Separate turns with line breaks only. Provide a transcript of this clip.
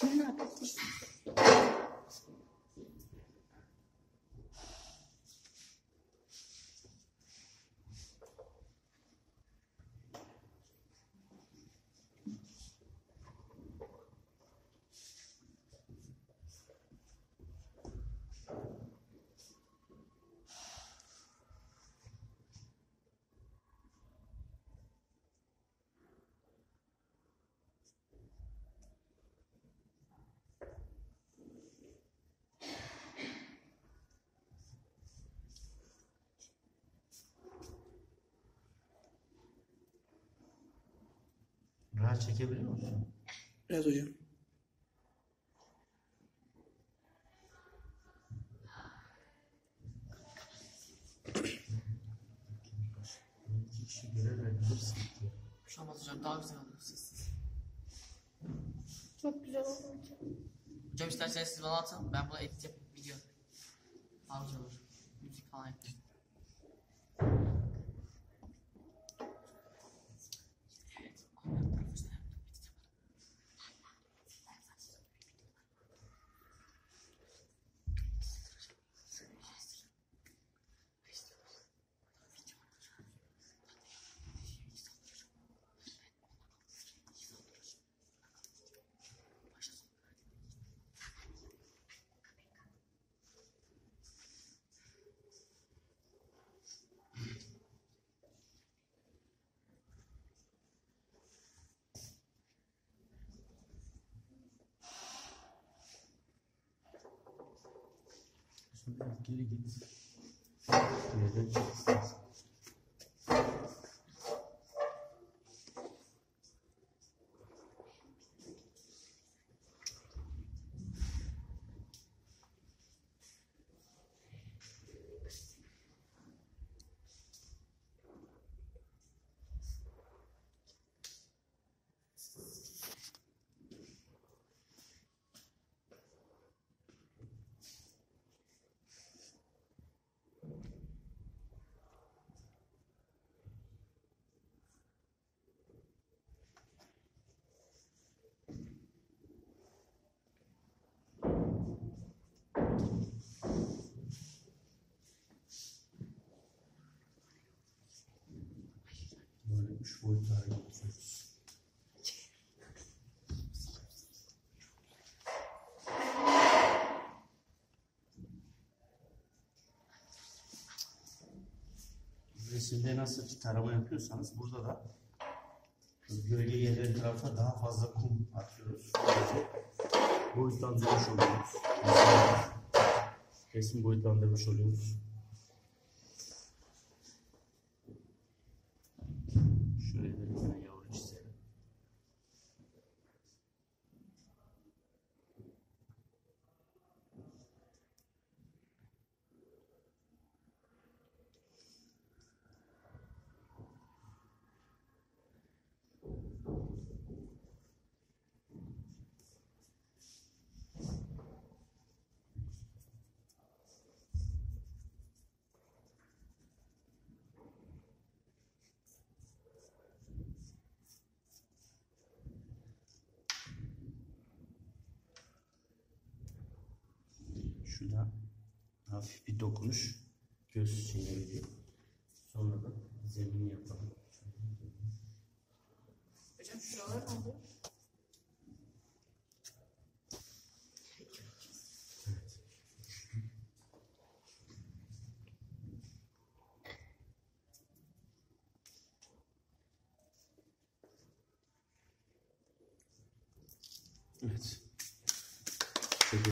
Şimdi ne yapıyorsun?
Rahat çekebiliyor musun?
Biraz hocam.
İki kişi.
Bir şey olmaz hocam daha güzel olur sessiz.
Çok güzel oldu hocam.
Hocam isterseniz siz bana atın ben buna edit yapıp video. Daha güzel olur. Müzik falan ekleyin.
Get it, get. Üç boyutlu hareket yapıyoruz. Resimde nasıl ki tarama yapıyorsanız burada da gölge yerleri tarafına daha fazla kum atıyoruz. Boyutlandırmış oluyoruz. Resim boyutlandırmış oluyoruz. Şurada hafif bir dokunuş göz şeyine gidiyor. Sonra da zemini yapalım.
Hocam şuralar ne?
Evet.